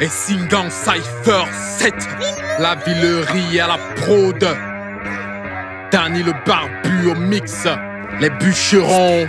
Et Singang Cypher 7 La villerie à la prod Danny le barbu au mix. Les bûcherons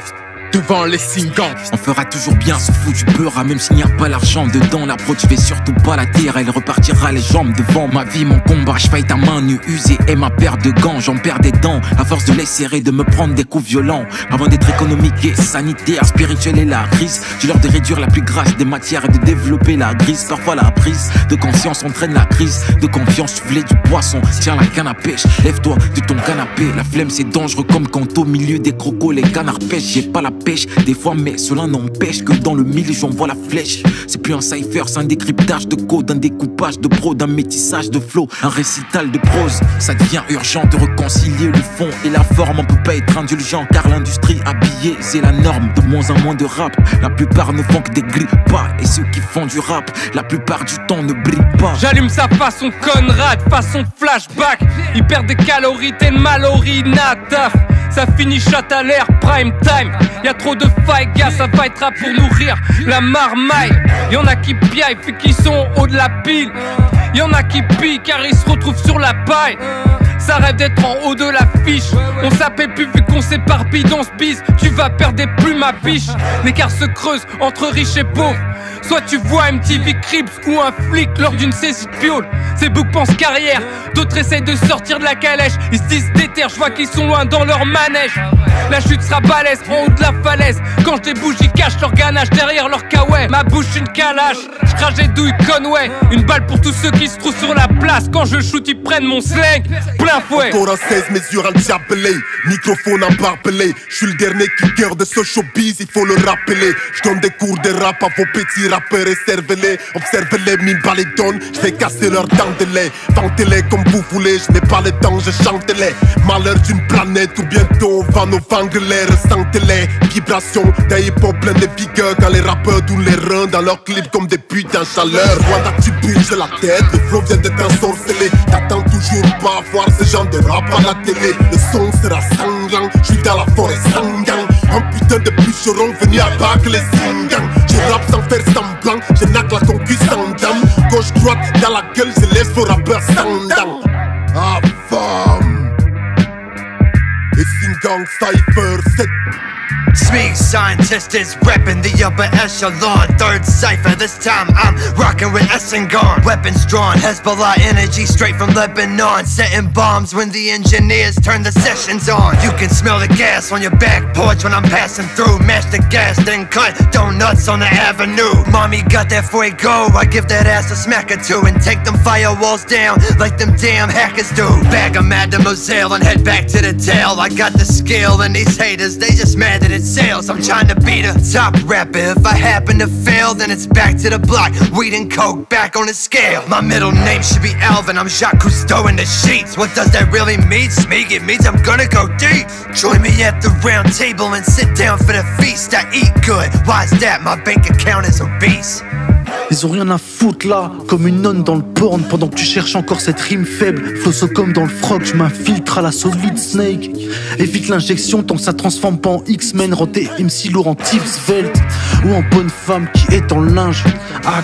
devant les Singans. On fera toujours bien ce fou du beurre, même s'il n'y a pas l'argent dedans. La je vais surtout pas la terre, elle repartira les jambes devant. Ma vie, mon combat, je ta main nue usée et ma paire de gants. J'en perds des dents, à force de les serrer, de me prendre des coups violents. Avant d'être économique et sanitaire, spirituel et la crise, j'ai l'heure de réduire la plus grasse des matières et de développer la grise. Parfois la prise de conscience entraîne la crise de confiance. Tu voulais du poisson, tiens la canne à pêche, lève-toi de ton canapé. La flemme c'est dangereux comme quand au milieu des crocos les canards pêchent. J'ai pas la des fois, mais cela n'empêche que dans le milieu, j'envoie la flèche. C'est plus un cipher, c'est un décryptage de code, un découpage de pro, d'un métissage de flow, un récital de prose. Ça devient urgent de réconcilier le fond et la forme. On peut pas être indulgent car l'industrie habillée, c'est la norme. De moins en moins de rap, la plupart ne font que des pas. Et ceux qui font du rap, la plupart du temps ne brillent pas. J'allume sa façon Conrad, façon flashback. Il perd des calories, t'es malorie, nataf. Ça finit chat à l'air, prime time. Y a trop de failles, gars, ça à pour nourrir la marmaille. Y'en a qui piaillent, puis qui sont haut de la pile. Y'en a qui pillent car ils se retrouvent sur la paille. Ça rêve d'être en haut de la fiche. On s'appelle plus vu qu'on s'éparpille dans ce bise. Tu vas perdre des plumes à biche. L'écart se creuse entre riches et pauvres. Soit tu vois MTV Crips ou un flic lors d'une saisie de piole. Ces boucs pensent carrière, d'autres essayent de sortir de la calèche. Ils se disent déter, je vois qu'ils sont loin dans leur manège. La chute sera balèze en haut de la falaise. Quand je bouge, ils cachent leur ganache derrière leur kawaii. Ma bouche une calache, je crache des douilles Conway. Une balle pour tous ceux qui se trouvent sur la place. Quand je shoot, ils prennent mon slang. Plein Encore 16 mesures à diabelé. Microphone à barbelé. Je suis le dernier cœur de ce showbiz, il faut le rappeler. Je donne des cours de rap à vos petits rappeurs et servez-les. Observez-les, mine les donne. Je vais casser leurs dents de lait. Ventez-les comme vous voulez, je n'ai pas le temps, je chante-les. Malheur d'une planète, ou bientôt va nous vendre les. Ressentez-les. Vibrations d'un hip-hop plein de vigueur. Quand les rappeurs doux les reins dans leurs clips comme des putains chaleur. Wanda, tu bouges la tête, le flow vient d'être ensorcelé. T'attends toujours pas voir ce genre de rap à la télé. Le son sera sanglant, je suis dans la forêt sangang. Un putain de bûcheron venu abattre les singans. Je rappe sans faire semblant, je naque la conquise sans dame. Gauche, droite, dans la gueule, Et Singang Cypher, c'est Smee scientist is repping the upper echelon. Third cipher, this time I'm rocking with Essengon. Weapons drawn, Hezbollah energy straight from Lebanon. Setting bombs when the engineers turn the sessions on. You can smell the gas on your back porch when I'm passing through. Mash the gas, then cut donuts on the avenue. Mommy got that fuego, I give that ass a smack or two and take them firewalls down like them damn hackers do. Bag a mademoiselle and head back to the tail. I got the skill and these haters, they just mad that it sales. I'm trying to be the top rapper. If I happen to fail, then it's back to the block. Weed and coke back on the scale. My middle name should be Alvin. I'm Jacques Cousteau in the sheets. What does that really mean? Smeek, it means I'm gonna go deep. Join me at the round table and sit down for the feast. I eat good. Why's that? My bank account is obese. Ils ont rien à foutre là, comme une nonne dans le porn pendant que tu cherches encore cette rime faible. Flosso comme dans le froc, je m'infiltre à la solide snake. Évite l'injection tant que ça transforme pas en X-Men, renté MC lourd en tips svelte. Ou en bonne femme qui est en linge. Ah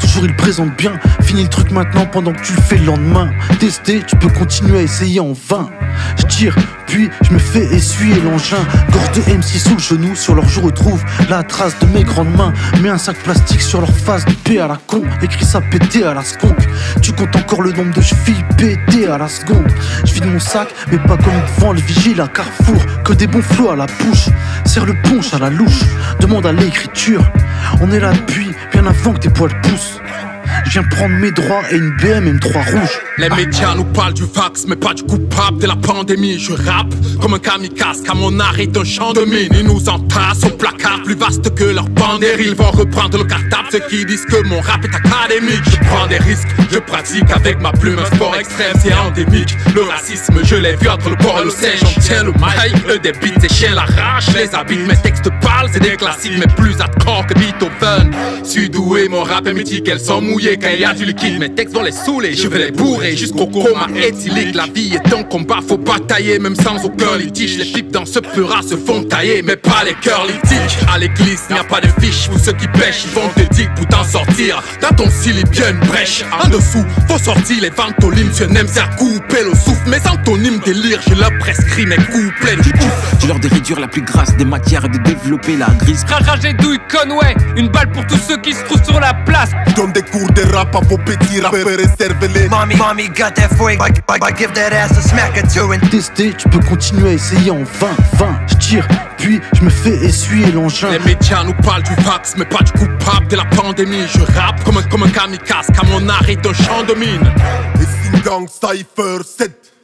toujours il présente bien. Finis le truc maintenant pendant que tu le fais le lendemain. Tester, tu peux continuer à essayer en vain. Je tire, puis je me fais essuyer l'engin. Gorge de MC sous le genou, sur leur joue retrouve la trace de mes grandes mains. Mets un sac plastique sur leur face de paix à la con. Écris ça pété à la skunk. Tu comptes encore le nombre de chevilles pété à la seconde. Je vide mon sac, mais pas comme devant le vigile à Carrefour. Que des bons flots à la bouche. Serre le punch à la louche. Demande à l'écriture. On est là depuis bien avant que tes poils poussent. Je viens prendre mes droits et une BM M3 rouge. Les médias nous parlent du vax, mais pas du coupable de la pandémie. Je rappe comme un kamikaze, car mon art est un champ de mine. Ils nous entassent au placard, plus vaste que leur banderie. Ils vont reprendre le cartable, ceux qui disent que mon rap est académique. Je prends des risques Je pratique avec ma plume un sport extrême, c'est endémique. Le racisme, je l'ai vu entre le port et l'océan. J'en tiens le eux des beats, et chiens l'arrache, les habite. Mes textes parlent, c'est des classiques, mais plus hardcore que Beethoven. Suis doué, mon rap est mythique, elles sont mouillées quand il y a du liquide. Mes textes vont les saouler, je vais les bourrer jusqu'au coma éthylique. La vie est un combat, faut batailler, même sans aucun litige. Les pipes dans ce pura se font tailler, mais pas les cœurs litiques. À l'église, n'y a pas de fiche, pour ceux qui pêchent, ils vont te dire pour t'en sortir. Dans ton cil, il y a une brèche. En dessous, faut sortir les ventolines. Je n'aime c'est à couper le souffle. Mes antonymes délire, je leur prescris mes couplets du Tu leur de réduire la plus grasse des matières et de développer la grise. Rage et douille Conway, une balle pour tous ceux qui se trouvent sur la place. Donne des cours de rap à vos petits rappeurs et servez-les. Mommy, mommy got that you. I, I, I give that ass a smack or two and Testé, tu peux continuer à essayer en vain, vain. Je tire, puis je me fais essuyer l'engin. Les médias nous parlent du vax, mais pas du coupable de la pandémie. Je rappe comme un, comme un kamikaze, car mon art est un champ de mine. Et Singang Cypher 7